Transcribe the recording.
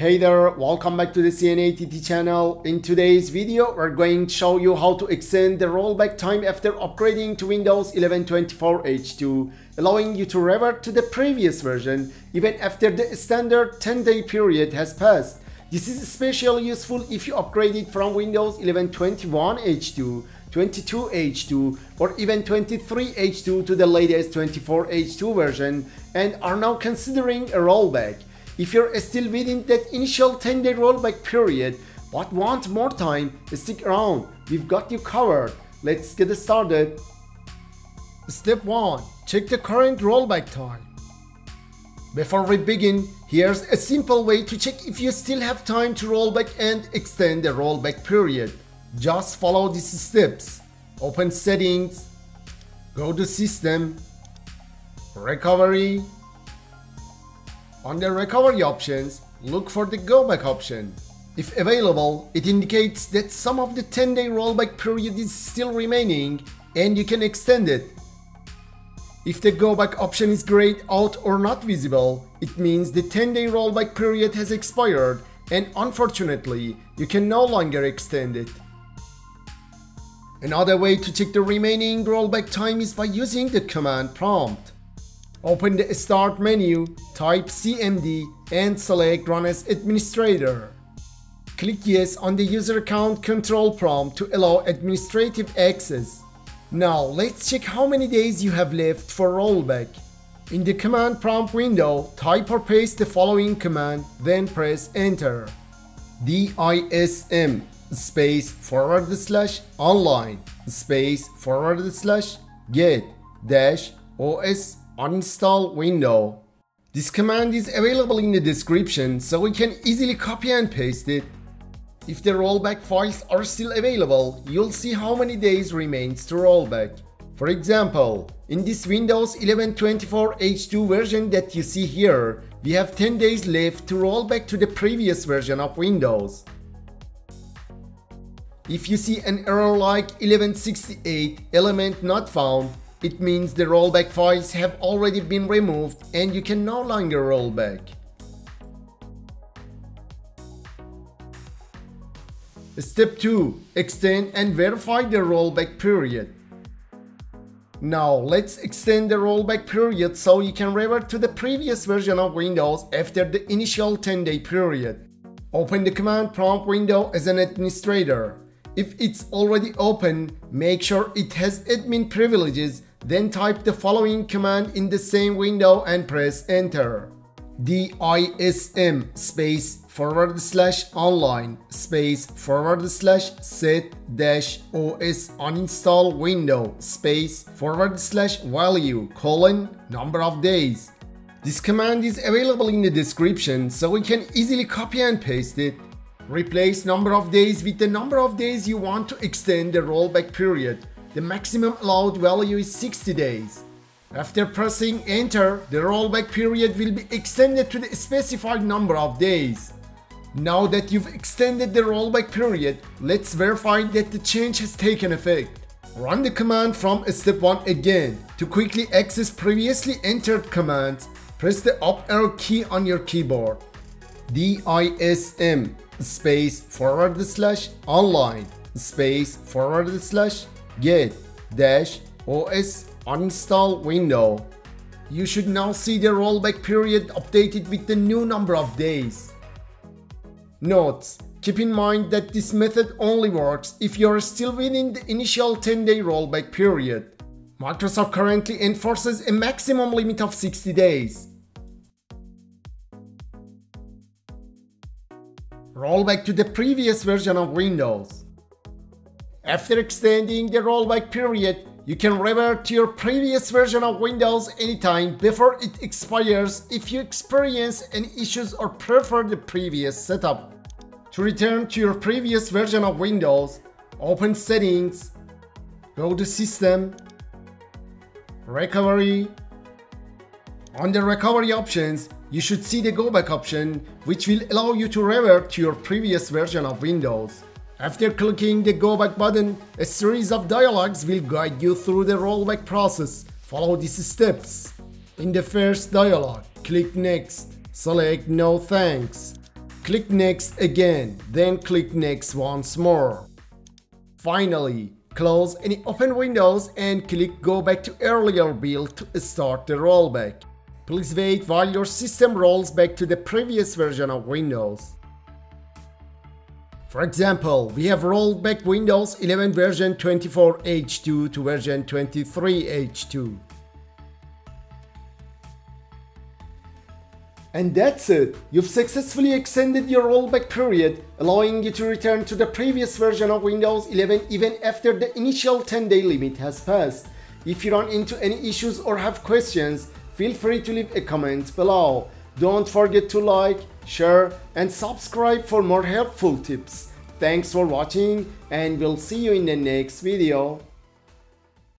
Hey there, welcome back to the CNATT channel. In today's video, we're going to show you how to extend the rollback time after upgrading to Windows 11 24 H2, allowing you to revert to the previous version even after the standard 10-day period has passed. This is especially useful if you upgraded from Windows 11 21 H2 22 H2 or even 23 H2 to the latest 24 H2 version and are now considering a rollback. If you're still within that initial 10 day rollback period but want more time, stick around, we've got you covered. Let's get started. Step 1. Check the current rollback time. Before we begin, here's a simple way to check if you still have time to rollback and extend the rollback period. Just follow these steps. Open settings, go to system, recovery. On the recovery options, look for the go back option. If available, it indicates that some of the 10 day rollback period is still remaining and you can extend it. If the go back option is grayed out or not visible, it means the 10 day rollback period has expired and unfortunately, you can no longer extend it. Another way to check the remaining rollback time is by using the command prompt. Open the start menu, type cmd and select run as administrator. Click yes on the user account control prompt to allow administrative access. Now let's check how many days you have left for rollback. In the command prompt window, type or paste the following command, then press enter. DISM space forward slash online space forward slash get dash os uninstall window. This command is available in the description so we can easily copy and paste it. If the rollback files are still available, you'll see how many days remains to rollback. For example, in this Windows 11 24 H2 version that you see here, we have 10 days left to roll back to the previous version of Windows. If you see an error like 1168 element not found, it means the rollback files have already been removed and you can no longer roll back. Step 2. Extend and verify the rollback period. Now let's extend the rollback period so you can revert to the previous version of Windows after the initial 10 day period. Open the command prompt window as an administrator. If it's already open, make sure it has admin privileges, then type the following command in the same window and press enter. DISM space forward slash online space forward slash set dash os uninstall window space forward slash value colon number of days. This command is available in the description so we can easily copy and paste it. Replace number of days with the number of days you want to extend the rollback period. The maximum allowed value is 60 days. After pressing enter, the rollback period will be extended to the specified number of days. Now that you've extended the rollback period, let's verify that the change has taken effect. Run the command from step 1 again. To quickly access previously entered commands, press the up arrow key on your keyboard. DISM space forward slash online space forward slash get dash os uninstall window. You should now see the rollback period updated with the new number of days. Notes Keep in mind that this method only works if you are still within the initial 10-day rollback period. Microsoft currently enforces a maximum limit of 60 days. rollback to the previous version of Windows. After extending the rollback period, you can revert to your previous version of Windows anytime before it expires if you experience any issues or prefer the previous setup. To return to your previous version of Windows, open Settings, go to System, Recovery. Under Recovery options, you should see the go back option, which will allow you to revert to your previous version of Windows. After clicking the go back button, a series of dialogues will guide you through the rollback process. Follow these steps. In the first dialog, click next, select no thanks. Click next again, then click next once more. Finally, close any open windows and click go back to earlier build to start the rollback. Please wait while your system rolls back to the previous version of Windows. For example, we have rolled back Windows 11 version 24H2 to version 23H2. And that's it! You've successfully extended your rollback period, allowing you to return to the previous version of Windows 11 even after the initial 10-day limit has passed. If you run into any issues or have questions, feel free to leave a comment below. Don't forget to like, share and subscribe for more helpful tips. Thanks for watching and we'll see you in the next video.